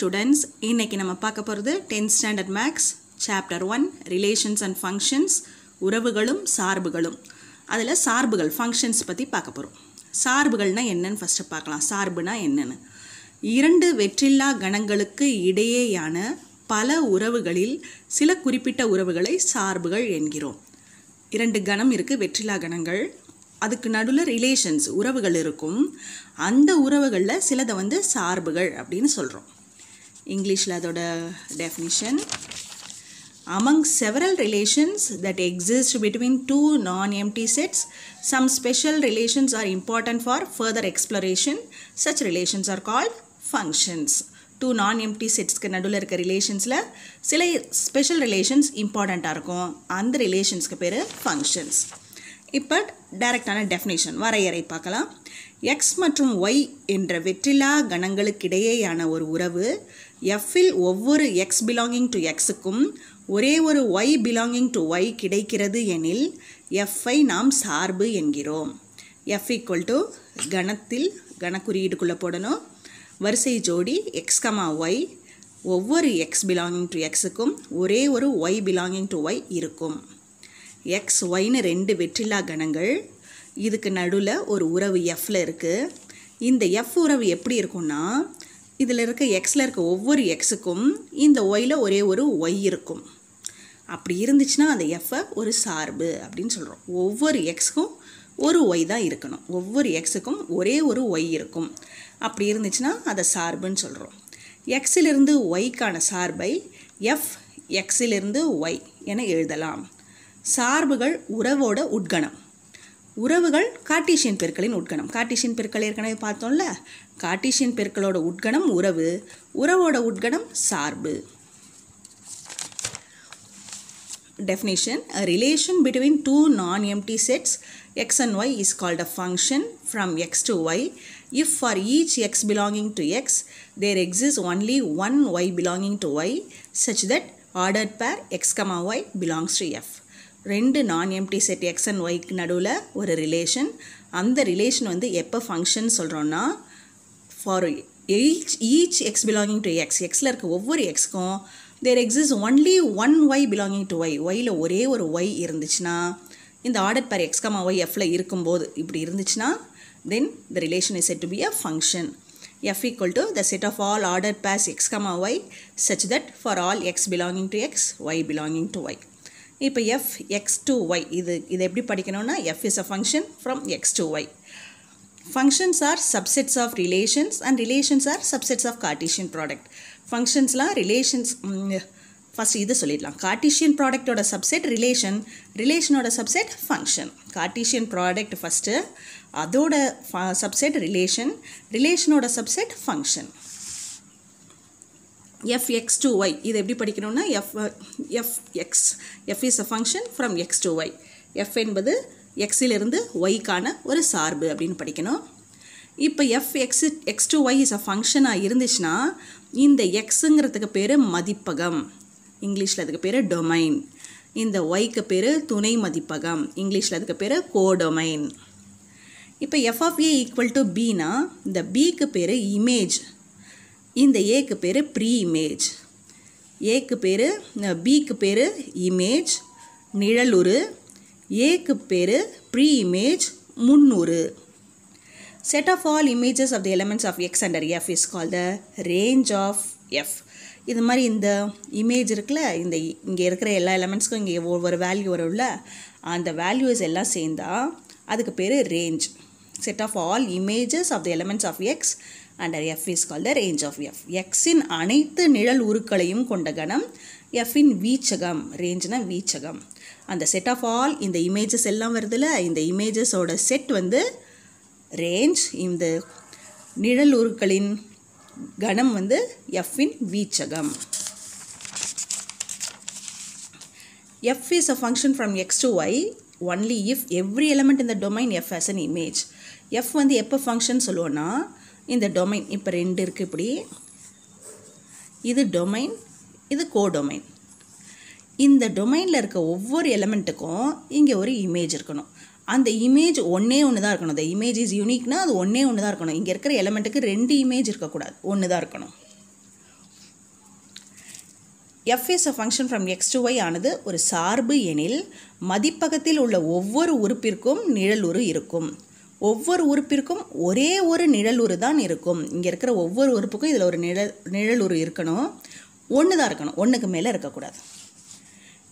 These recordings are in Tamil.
ஸ்டூடெண்ட்ஸ் இன்னைக்கு நம்ம பார்க்க போகிறது tenth standard maths chapter one relations and functions உறவுகளும் சார்புகளும். அதில் சார்புகள் ஃபங்க்ஷன்ஸ் பற்றி பார்க்க போகிறோம் சார்புகள்னால் என்னன்னு ஃபஸ்ட்டு பார்க்கலாம். சார்புனா என்னென்னு? இரண்டு வெற்றில்லா கணங்களுக்கு இடையேயான பல உறவுகளில் சில குறிப்பிட்ட உறவுகளை சார்புகள் என்கிறோம். இரண்டு கணம் இருக்குது வெற்றிலா கணங்கள். அதுக்கு நடுவில் ரிலேஷன்ஸ் உறவுகள் இருக்கும். அந்த உறவுகளில் சிலதை வந்து சார்புகள் அப்படின்னு சொல்கிறோம் இங்கிலீஷில் அதோட definition among several relations that exist between two non-empty sets some special relations are important for further exploration. Such relations are called functions. Two non empty செட்ஸ்க்கு நடுவில் இருக்க ரிலேஷன்ஸில் சில ஸ்பெஷல் ரிலேஷன்ஸ் இம்பார்ட்டண்ட்டாக இருக்கும். அந்த ரிலேஷன்ஸ்க்கு பேர் ஃபங்க்ஷன்ஸ் இப்போ டைரக்டான டெஃபினேஷன் வரையறை பார்க்கலாம். எக்ஸ் மற்றும் ஒய் என்ற வெற்றிலா கணங்களுக்கிடையேயான ஒரு உறவு எஃப்பில் ஒவ்வொரு எக்ஸ் பிலாங்கிங் டு எக்ஸுக்கும் ஒரே ஒரு ஒய் பிலாங்கிங் டு ஒய் கிடைக்கிறது எனில் எஃப்ஐ நாம் சார்பு என்கிறோம். எஃப் ஈக்குவல் டு கணத்தில் கணக்குறியீடுக்குள்ளே போடணும். வரிசை ஜோடி எக்ஸ் கமா ஒய் ஒவ்வொரு எக்ஸ் பிலாங்கிங் டு எக்ஸுக்கும் ஒரே ஒரு ஒய் பிலாங்கிங் டு ஒய் இருக்கும். எக்ஸ் ஒய்னு ரெண்டு வெற்றிலா கணங்கள். இதுக்கு நடுவில் ஒரு உறவு எஃப்பில் இருக்குது இந்த எஃப் உறவு எப்படி இருக்கும்னா இதில் இருக்க எக்ஸில் இருக்க ஒவ்வொரு எக்ஸுக்கும் இந்த ஒயில் ஒரே ஒரு ஒய் இருக்கும். அப்படி இருந்துச்சுன்னா அந்த எஃப்பை ஒரு சார்பு அப்படின்னு சொல்கிறோம் ஒவ்வொரு எக்ஸுக்கும் ஒரு ஒய் தான் இருக்கணும். ஒவ்வொரு எக்ஸுக்கும் ஒரே ஒரு ஒய் இருக்கும். அப்படி இருந்துச்சுன்னா அதை சார்புன்னு சொல்கிறோம் எக்ஸிலிருந்து ஒய்க்கான சார்பை எஃப் எக்ஸிலிருந்து ஒய் என எழுதலாம். சார்புகள் உறவோட உட்கணம். உறவுகள் கார்ட்டீசியன் பெருக்களின் உட்கணம் கார்ட்டீசியன் பெருக்கள் ஏற்கனவே பார்த்தோம்ல கார்ட்டீசியன் பெருக்களோட உட்கணம் உறவு உறவோட உட்கணம் சார்பு definition a relation between two non-empty sets x and y is called a function from x to y if for each x belonging to x there exists only one y belonging to y such that ordered pair x comma y belongs to f ரெண்டு நான் எம்டி செட் எக்ஸ் அண்ட் ஒய்க்கு நடுவில் ஒரு ரிலேஷன் அந்த ரிலேஷன் வந்து எப்போ ஃபங்க்ஷன் சொல்கிறோன்னா for each each x belonging to x எக்ஸில் இருக்க ஒவ்வொரு எக்ஸ்க்கும் there exist only one y belonging to y while ஒரே ஒரு ஒய் இருந்துச்சுன்னா இந்த ஆர்டர் பேர் எக்ஸ்கமா ஒய் எஃப்ல இருக்கும்போது இப்படி இருந்துச்சுன்னா then the relation is said to be a function f equal to the set of all order pairs x comma y such that for all x belonging to x y belonging to y இப்போ எஃப் எக்ஸ் டு ஒய் இது இதை எப்படி படிக்கணும்னா f is a function from x to y functions are subsets of relations and relations are subsets of Cartesian product ஃபங்க்ஷன்ஸ்லாம் relations first இது சொல்லிடலாம். கார்டீஷியன் ப்ராடக்டோட subset relation ரிலேஷனோட subset function Cartesian product first அதோட subset relation ரிலேஷனோட subset function f x to y இது எப்படி படிக்கணும்னா f f x f is a function from x to y f என்பது எக்ஸிலிருந்து ஒய்க்கான ஒரு சார்பு அப்படின்னு படிக்கணும். இப்போ f x x to y is a ஃபங்க்ஷனாக இருந்துச்சுன்னா இந்த எக்ஸுங்கிறதுக்கு பேர் மதிப்பகம். இங்கிலீஷில் அதுக்கு பேர் டொமைன் இந்த ஒய்க்கு பேர் துணை மதிப்பகம். இங்கிலீஷில் அதுக்கு பேர் கோடொமைன் இப்போ f of a equal to பினா இந்த பிக்கு பேர் இமேஜ் இந்த ஏக்கு பேர் ப்ரீ இமேஜ் ஏக்கு பேர் பிக்கு பேர் இமேஜ் நிழலுரு ஏக்கு பேர் ப்ரீ இமேஜ் முன்னூறு. Set of all images of the elements of x under f is called the range of f. இது மாதிரி இந்த இமேஜ் இருக்குல்ல இந்த இங்கே இருக்கிற எல்லா எலமெண்ட்ஸ்க்கும் இங்கே ஒவ்வொரு வேல்யூ வரும்ல அந்த வேல்யூஸ் எல்லாம் சேர்ந்தா அதுக்கு பேர் range set of all images of the elements of x under f is call the range of f எக்ஸின் அனைத்து நிழல் உருக்களையும் கொண்ட கணம் எஃப்பின் வீச்சகம் ரேஞ்ச்னா வீச்சகம். அந்த செட் ஆஃப் ஆல் இந்த இமேஜஸ் எல்லாம் வருதுல்ல இந்த இமேஜஸோட செட் வந்து ரேஞ்ச் இந்த நிழல் உருக்களின் கணம் வந்து எஃப்பின் வீச்சகம். F is a function from x to y only if every element இந்த domain f has an image f வந்து எப்போ ஃபங்க்ஷன் சொல்லுவோன்னா இந்த டொமைன் இப்போ ரெண்டு இருக்குது இப்படி. இது டொமைன் இது கோ டொமைன் இந்த டொமைனில் இருக்க ஒவ்வொரு எலமெண்ட்டுக்கும் இங்கே ஒரு இமேஜ் இருக்கணும். அந்த இமேஜ் ஒன்றே ஒன்று தான் இருக்கணும். அந்த இமேஜ் இஸ் யூனிக்னா அது ஒன்றே ஒன்று தான் இருக்கணும். இங்கே இருக்கிற எலமெண்ட்டுக்கு ரெண்டு இமேஜ் இருக்கக்கூடாது. ஒன்று தான் இருக்கணும். F is a function from x to y ஆனது ஒரு சார்பு எனில் மதிப்பகத்தில் உள்ள ஒவ்வொரு உறுப்பிற்கும் நிழலுரு இருக்கும். ஒவ்வொரு உறுப்பிற்கும் ஒரே ஒரு நிழலுறு தான் இருக்கும். இங்கே இருக்கிற ஒவ்வொரு உறுப்புக்கும் இதில் ஒரு நிழல் நிழலுறு இருக்கணும். ஒன்று தான் இருக்கணும். ஒன்றுக்கு மேலே இருக்கக்கூடாது.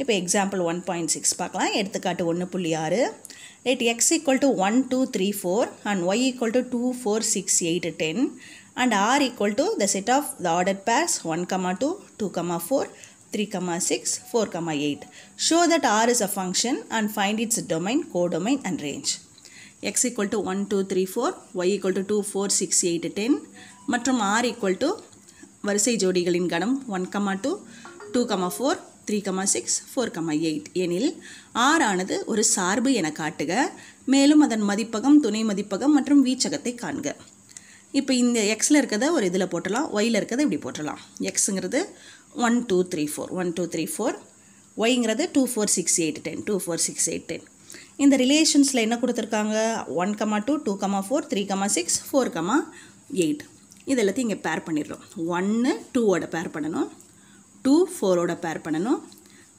இப்போ எக்ஸாம்பிள் ஒன் பாயிண்ட் சிக்ஸ் பார்க்கலாம். எடுத்துக்காட்டு ஒன்று புள்ளி ஆறு. Right x equal to one two three four and y equal to two four six eight ten and r equal to the set of the order pairs one comma two two comma four three comma six four comma eight show that r is a function and find its domain codomain and range x equal to 1 2 3 4 y equal to 2 4 6 8 10 மற்றும் ஆர் equal to வரிசை ஜோடிகளின் கணம் one comma two two comma four three comma six four comma eight எனில் ஆர் ஆனது ஒரு சார்பு என காட்டுக. மேலும் அதன் மதிப்பகம் துணை மதிப்பகம் மற்றும் வீச்சகத்தை காண்க. இப்போ இந்த எக்ஸில் இருக்கிறத ஒரு இதில் போட்டலாம் ஒயில் இருக்கிறத இப்படி போட்டலாம். எக்ஸுங்கிறது one two three four one two three four ஒய்ங்கிறது two four six eight ten two four six eight ten இந்த ரிலேஷன்ஸில் என்ன கொடுத்துருக்காங்க? One comma two two comma four three comma six four comma eight இது எல்லாத்தையும் இங்கே பேர் பண்ணிடுறோம். ஒன்று டூவோட பேர் பண்ணணும். டூ ஃபோரோட பேர் பண்ணணும்.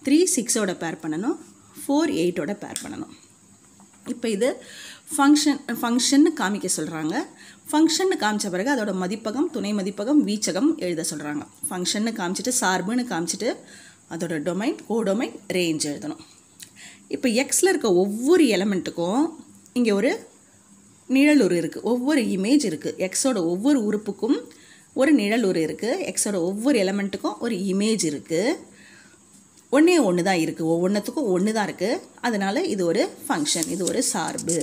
த்ரீ சிக்ஸோட பேர் பண்ணணும். ஃபோர் எயிட்டோட பேர் பண்ணணும். இப்போ இது ஃபங்க்ஷன் ஃபங்க்ஷன்னு காமிக்க சொல்கிறாங்க ஃபங்க்ஷன்னு காமிச்ச பிறகு அதோட மதிப்பகம் துணை மதிப்பகம் வீச்சகம் எழுத சொல்கிறாங்க ஃபங்க்ஷன்னு காமிச்சிட்டு சார்புன்னு காமிச்சிட்டு அதோட டொமைன் கோடொமைன் ரேஞ்ச் எழுதணும். இப்போ எக்ஸில் இருக்க ஒவ்வொரு எலமெண்ட்டுக்கும் இங்கே ஒரு நிழலுறு இருக்குது ஒவ்வொரு இமேஜ் இருக்குது எக்ஸோட ஒவ்வொரு உறுப்புக்கும் ஒரு நிழலுறு இருக்குது எக்ஸோட ஒவ்வொரு எலமெண்ட்டுக்கும் ஒரு இமேஜ் இருக்குது ஒன்றே ஒன்று தான் இருக்குது ஒவ்வொன்றுத்துக்கும் ஒன்று தான் இருக்குது அதனால் இது ஒரு ஃபங்க்ஷன் இது ஒரு சார்பு.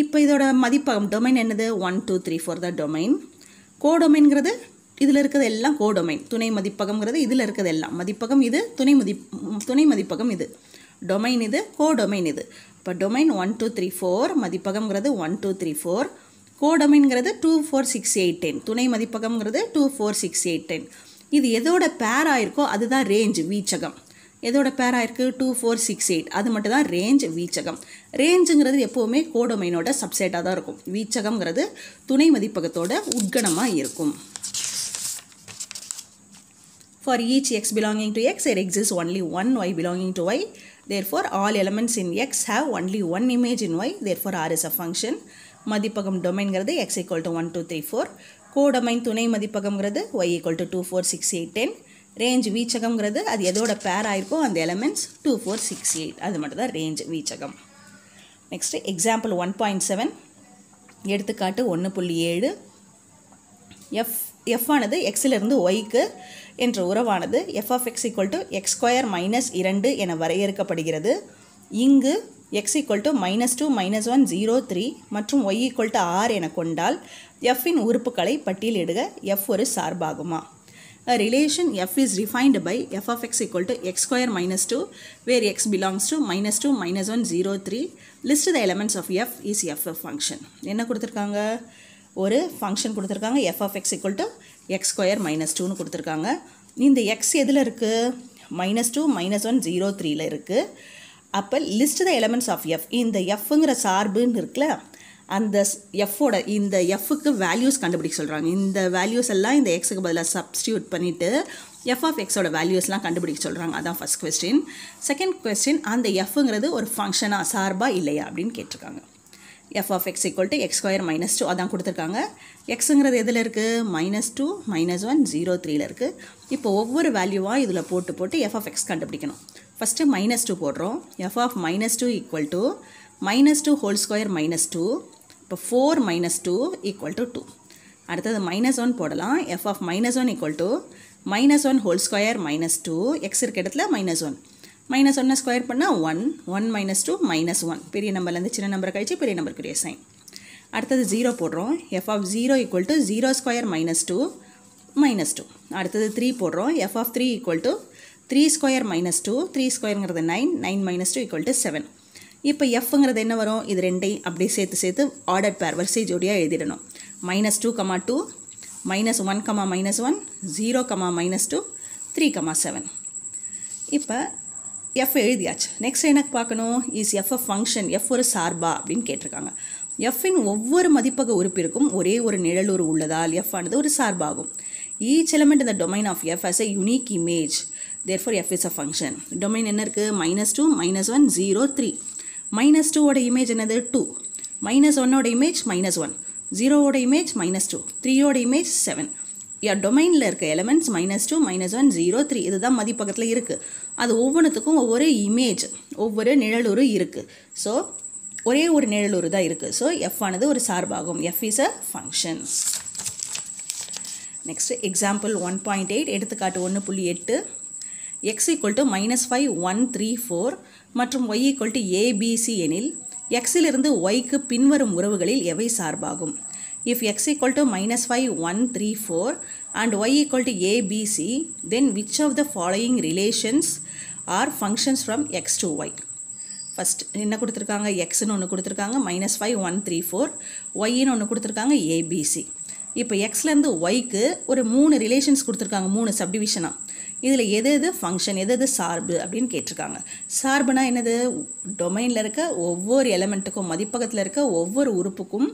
இப்போ இதோட மதிப்பகம் டொமைன் என்னது? ஒன் டூ த்ரீ ஃபோர் தான் டொமைன் கோடொமைன்கிறது இதில் இருக்கிறது எல்லாம் கோடொமைன் துணை மதிப்பகம்ங்கிறது இதில் இருக்கிறது எல்லாம் மதிப்பகம் இது துணை மதி துணை மதிப்பகம் இது. டொமைன் இது கோடொமைன் இது. இப்போ domain one two three four மதிப்பகம்ங்கிறது one two three four கோடொமைன்கிறது two four six eight ten துணை மதிப்பகம்ங்கிறது two four six eight ten இது எதோட பேர் ஆயிருக்கோ அதுதான் ரேஞ்ச் வீச்சகம். எதோட பேர் ஆயிருக்கு? டூ ஃபோர் சிக்ஸ் எயிட் அது மட்டும் தான் ரேஞ்ச் வீச்சகம் ரேஞ்சுங்கிறது எப்போவுமே கோடொமைனோட சப்செட்டாக தான் இருக்கும். வீச்சகம்ங்கிறது துணை மதிப்பகத்தோட உட்கணமாக இருக்கும். For each x belonging to x there exists only one y belonging to y Therefore, all elements in x have only one image in y. Therefore, R is a function. மதிப்பகம் டொமைன்கிறது. X equal to 1 2 3 4 கோடமைன் துணை மதிப்பகம்ங்கிறது. Y equal to 2 4 6 8 10 ரேஞ்ச் வீச்சகம்ங்கிறது. அது எதோட பேர் ஆயிருக்கோ அந்த elements two four six eight அது மட்டும் தான் range வீச்சகம். Next example one point seven எடுத்துக்காட்டு ஒன்று புள்ளி ஏழு. எஃப் எஃப் ஆனது எக்ஸிலிருந்து ஒய்க்கு என்ற உறவானது f of x equal to x square minus இரண்டு என வரையறுக்கப்படுகிறது. இங்கு x equal to minus two minus one zero three மற்றும் ஒய் ஈக்குவல் டு ஆர் என கொண்டால் எஃப்பின் உறுப்புகளை பட்டியலிடுக எஃப் ஒரு சார்பாகுமா? A relation f is defined by f of x equal to x square minus 2 where x belongs to minus 2 minus 1 0 3 list the elements of f is f function. என்ன கொடுத்துருக்காங்க? ஒரு ஃபங்க்ஷன் கொடுத்துருக்காங்க. F of x equal to x square minus டூன்னு கொடுத்துருக்காங்க. இந்த எக்ஸ் எதில் இருக்குது minus two minus one zero த்ரீயில் இருக்குது அப்போ list the elements of f இந்த எஃப்ங்கிற சார்புன்னு இருக்குல்ல அந்த எஃப்போட இந்த எஃப்க்கு வேல்யூஸ் கண்டுபிடிக்க சொல்கிறாங்க இந்த வேல்யூஸ் எல்லாம் இந்த எக்ஸுக்கு பதிலாக சப்ஸ்டியூட் பண்ணிவிட்டு எஃப் ஆஃப் எக்ஸோட வேல்யூஸ்லாம் கண்டுபிடிக்க சொல்கிறாங்க அதான் ஃபஸ்ட் கொஸ்டின் செகண்ட் கொஸ்டின் அந்த எஃப்ங்கிறது ஒரு ஃபங்க்ஷனாக சார்பாக இல்லையா அப்படின்னு கேட்டிருக்காங்க. F of x equal to x square minus two அதான் கொடுத்துருக்காங்க. எக்ஸுங்கிறது எதில் இருக்குது minus two minus one zero த்ரீல இருக்குது இப்போ ஒவ்வொரு வேல்யூவாக இதில் போட்டு போட்டு எஃப் ஆஃப் எக்ஸ் கண்டுபிடிக்கணும். ஃபஸ்ட்டு மைனஸ் டூ போடுறோம். F of minus two equal to minus two whole square minus two இப்போ four minus two equal to two அடுத்தது மைனஸ் ஒன் போடலாம். F of minus one equal to minus one whole square minus two x இருக்க இடத்துல மைனஸ் ஒன் மைனஸ் ஒன்று ஸ்கொயர் பண்ணால் one one minus two minus one பெரிய நம்பர்லேருந்து சின்ன நம்பர் கழிச்சு பெரிய நம்பருக்குரிய சைன் அடுத்தது ஜீரோ போடுறோம். F of zero equal to zero square minus two minus two அடுத்தது த்ரீ போடுறோம். F of three equal to three square minus two three ஸ்கொயருங்கிறது nine nine minus two equal to seven இப்போ எஃப்ங்கிறது என்ன வரும்? இது ரெண்டையும் அப்படியே சேர்த்து சேர்த்து ஆர்டர் பேர் வரிசை ஜோடியாக எழுதிடணும். Minus two comma two minus one comma minus one zero comma minus two three comma seven இப்போ எஃப் எழுதியாச்சு. நெக்ஸ்ட் எனக்கு பார்க்கணும்? இஸ் எஃப் ஃபங்க்ஷன் எஃப் ஒரு சார்பா? அப்படின்னு கேட்டிருக்காங்க. எஃப்பின் ஒவ்வொரு மதிப்பக உறுப்பிற்கும் ஒரே ஒரு நிழலுறு உள்ளதால் எஃப் ஆனது ஒரு சார்பாகும். ஈச் எலமெண்ட் இந்த domain of f as a unique image therefore f is a function domain என்ன இருக்குது minus two minus one zero three minus டூவோட இமேஜ் என்னது? டூ மைனஸ் ஒன்னோட இமேஜ் மைனஸ் ஒன் ஜீரோவோட இமேஜ் மைனஸ் டூ த்ரீயோட இமேஜ் செவன் யா டொமைனில் இருக்க elements minus two minus one zero three இதுதான் மதிப்பக்கத்தில் இருக்குது அது ஒவ்வொன்றுத்துக்கும் ஒவ்வொரு இமேஜ் ஒவ்வொரு நிழலுரு இருக்குது ஸோ ஒரே ஒரு நிழலுரு தான் இருக்குது ஸோ எஃப் ஆனது ஒரு சார்பாகும். F is a function next example one point eight எடுத்துக்காட்டு ஒன்று புள்ளி எட்டு. X equal to minus five one three four மற்றும் ஒய் ஈக்குவல் டு ஏபிசி எனில் எக்ஸிலிருந்து ஒய்க்கு பின்வரும் உறவுகளில் எவை சார்பாகும்? If x equal to minus five one three four and y equal to ABC then which of the following relations are functions from x to y first என்ன கொடுத்துருக்காங்க? எக்ஸ்னு ஒன்று கொடுத்துருக்காங்க. Minus five one three four ஒய்ன்னு ஒன்று கொடுத்துருக்காங்க. ஏபிசி இப்போ எக்ஸ்லேருந்து ஒய்க்கு ஒரு மூணு ரிலேஷன்ஸ் கொடுத்துருக்காங்க. மூணு சப்டிவிஷனாக இதில் எது எது ஃபங்க்ஷன் எது எது சார்பு அப்படின்னு கேட்டிருக்காங்க. சார்புனா என்னது? டொமைனில் இருக்க ஒவ்வொரு எலமெண்ட்டுக்கும் மதிப்பகத்தில் இருக்க ஒவ்வொரு உறுப்புக்கும்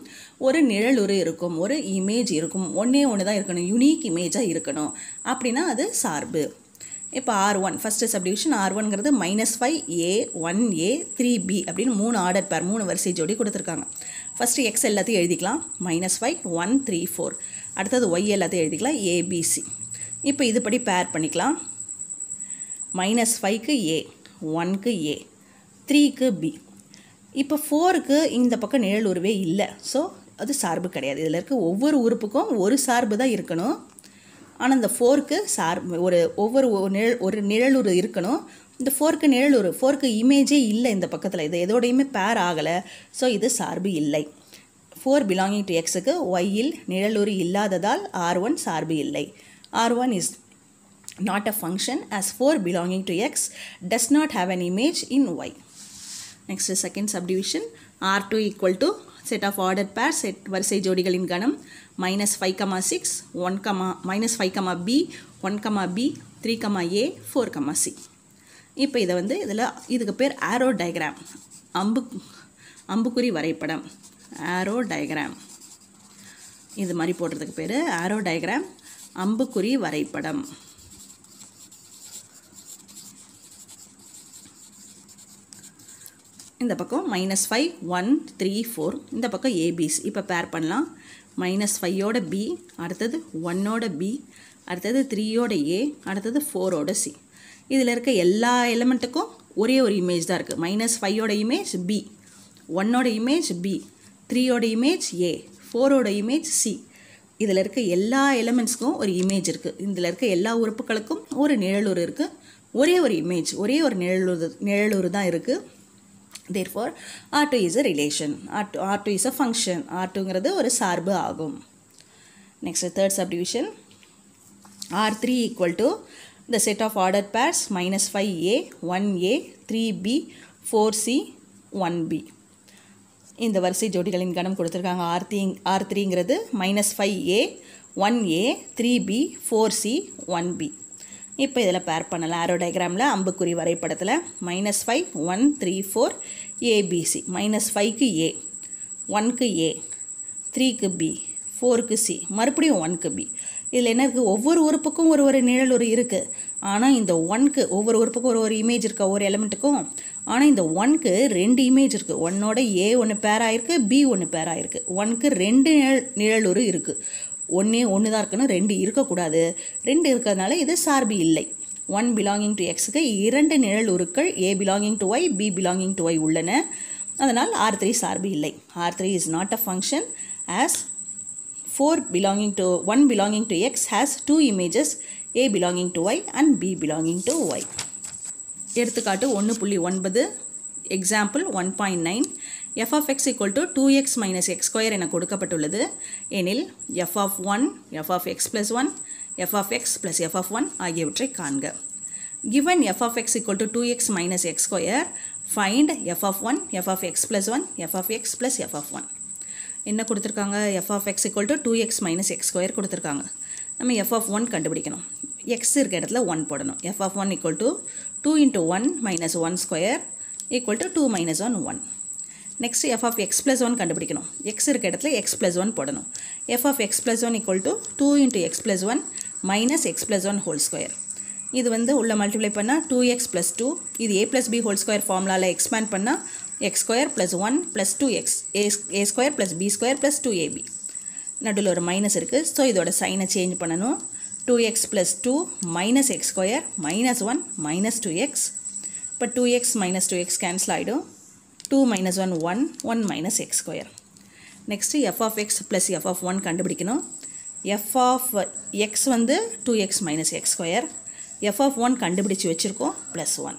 ஒரு நிழலுரு இருக்கும் ஒரு இமேஜ் இருக்கும். ஒன்றே ஒன்று தான் இருக்கணும் யுனீக் இமேஜாக இருக்கணும். அப்படின்னா அது சார்பு. இப்போ R one first subdivision R ஒன்ங்கிறது minus five A one A three B அப்படின்னு மூணு ஆர்டர் பேர் மூணு வரிசை ஜோடி கொடுத்துருக்காங்க. ஃபஸ்ட்டு எக்ஸ் எல்லாத்தையும் எழுதிக்கலாம். Minus five one three four அடுத்தது ஒய் எல்லாத்தையும் எழுதிக்கலாம். ஏபிசி இப்போ இதுபடி பேர் பண்ணிக்கலாம். மைனஸ் ஃபைவ்க்கு ஏ ஒன்க்கு ஏ த்ரீக்கு பி இப்போ ஃபோருக்கு இந்த பக்கம் நிழல் உருவே இல்லை. ஸோ அது சார்பு கிடையாது. இதில் இருக்க ஒவ்வொரு உறுப்புக்கும் ஒரு சார்பு தான் இருக்கணும். ஆனால் இந்த ஃபோருக்கு சார் ஒரு ஒவ்வொரு நிழல் ஒரு நிழலுரு இருக்கணும். இந்த ஃபோர்க்கு நிழலுறு ஃபோர்க்கு இமேஜே இல்லை இந்த பக்கத்தில். இது எதோடையுமே பேர் ஆகலை. ஸோ இது சார்பு இல்லை. ஃபோர் பிலாங்கிங் டு எக்ஸுக்கு ஒய்யில் நிழலுரு இல்லாததால் ஆர் ஒன் சார்பு இல்லை. R1 is not a function as 4 belonging to x does not have an image in y. Next is second subdivision R2 equal to set of ordered pairs set வரிசை ஜோடிகளின் கணம் minus 5 comma 6 1 comma minus 5 comma b 1 comma b 3 comma a 4 comma c இப்போ இதை வந்து இதில் இதுக்கு பேர் ஆரோ டயக்ராம் அம்பு அம்புக்குறி வரைபடம் ஆரோ டயக்ராம் இது மாதிரி போடுறதுக்கு பேர் ஆரோ டயக்ராம் அம்புக்குறி வரைபடம். இந்த பக்கம் minus five one three four இந்த பக்கம் ஏபிஸ் இப்போ பேர் பண்ணலாம். மைனஸ் ஃபையோட பி அடுத்தது ஒன்னோட பி அடுத்தது த்ரீயோட ஏ அடுத்தது ஃபோரோட சி இதில் இருக்க எல்லா எலமெண்ட்டுக்கும் ஒரே ஒரு இமேஜ் தான் இருக்குது மைனஸ் ஃபையோட இமேஜ் பி ஒன்னோட இமேஜ் பி த்ரீயோட இமேஜ் ஏ ஃபோரோட இமேஜ் சி இதில் இருக்க எல்லா எலமெண்ட்ஸ்க்கும் ஒரு இமேஜ் இருக்குது இதில் இருக்க எல்லா உறுப்புகளுக்கும் ஒரு நிழலூர் இருக்குது ஒரே ஒரு இமேஜ் ஒரே ஒரு நிழலூர் நிழலூர் தான் இருக்குது therefore R two is a relation R two R two is a function R டூங்கிறது ஒரு சார்பு ஆகும். Next third sub subdivision R three equal to the set of order pairs minus five A one A three B four C one B இந்த வரிசை ஜோடிகளின் கணம் கொடுத்துருக்காங்க. R three R த்ரீங்கிறது minus five A one A three B four C one B இப்போ இதில் பேர் பண்ணலாம். ஆரோ டயக்ராமில் அம்புக்குறி வரைபடத்தில் minus five one three four ABC minus ஃபைவ்க்கு ஏ ஒன்க்கு ஏ த்ரீக்கு பி ஃபோருக்கு சி மறுபடியும் ஒன்க்கு பி இதில் என்ன இருக்குது ஒவ்வொரு உறுப்புக்கும் ஒரு ஒரு நிழல் ஒரு இருக்குது ஆனால் இந்த ஒன்க்கு ஒவ்வொரு உறுப்புக்கும் ஒரு ஒரு இமேஜ் இருக்க ஒவ்வொரு எலமெண்ட்டுக்கும் ஆனால் இந்த ஒன்க்கு ரெண்டு இமேஜ் இருக்குது ஒன்னோட ஏ ஒன்று பேர் ஆயிருக்கு பி ஒன்று பேர் ஆயிருக்கு. ஒன்க்கு ரெண்டு நிழல் நிழலுரு இருக்குது ஒன்றே ஒன்று தான் இருக்கணும் ரெண்டு இருக்கக்கூடாது. ரெண்டு இருக்கிறதுனால இது சார்பு இல்லை. ஒன் பிலாங்கிங் டு எக்ஸுக்கு இரண்டு நிழல் உருக்கள் A belonging to y B belonging to y உள்ளன. அதனால் ஆர் த்ரீ சார்பு இல்லை. R three is not a function as four belonging to one belonging to x has two images A belonging to y and B belonging to y எடுத்துக்காட்டு ஒன்று புள்ளி ஒன்பது example one point nine f of x equal to two x minus x square என கொடுக்கப்பட்டுள்ளது எனில் f of one f of x plus one f of x plus f of one ஆகியவற்றை காண்க given f of x equal to 2x minus x square find f of 1 f of x plus 1 f of x plus f of 1 என்ன கொடுத்துருக்காங்க f of x equal to 2x minus x square கொடுத்துருக்காங்க நம்ம f of 1 கண்டுபிடிக்கணும் x இருக்க இடத்துல 1 போடணும் f of 1 equal to 2 into 1 minus 1 square equal to 2 minus 1 1 next f of x plus one கண்டுபிடிக்கணும். எக்ஸ் இருக்க இடத்துல எக்ஸ் ப்ளஸ் ஒன் போடணும். F of x plus one equal to two into x plus one minus x plus one whole square இது வந்து உள்ள மல்டிப்ளை பண்ணால் டூ எக்ஸ் ப்ளஸ் டூ இது A plus B whole square ஃபார்முலாவில் எக்ஸ்பேண்ட் பண்ணால் x square plus one plus two x A A square plus B square plus two AB நடுவில் ஒரு மைனஸ் இருக்குது ஸோ இதோட சைனை சேஞ்ச் பண்ணணும். Two x plus two minus x square minus one minus two x இப்போ two x minus two x cancel ஆகிடும் two minus one one one minus x square next f of x plus f of one கண்டுபிடிக்கணும். எஃப் ஆஃப் எக்ஸ் வந்து two x minus x square f of one கண்டுபிடிச்சி வச்சுருக்கோம் ப்ளஸ் ஒன்